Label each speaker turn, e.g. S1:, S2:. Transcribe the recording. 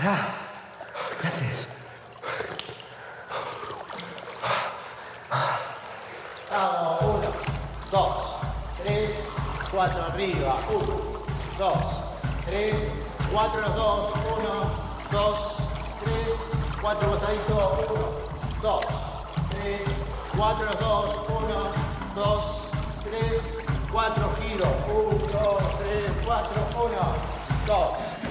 S1: Pará. ¿Qué haces?
S2: Vamos, uno, dos, tres, cuatro arriba, uno, dos, tres, cuatro los dos, uno, dos, tres, cuatro botaditos, uno, dos, tres, cuatro los dos, uno, dos, tres, cuatro Giro. uno, dos, tres, cuatro, uno, dos,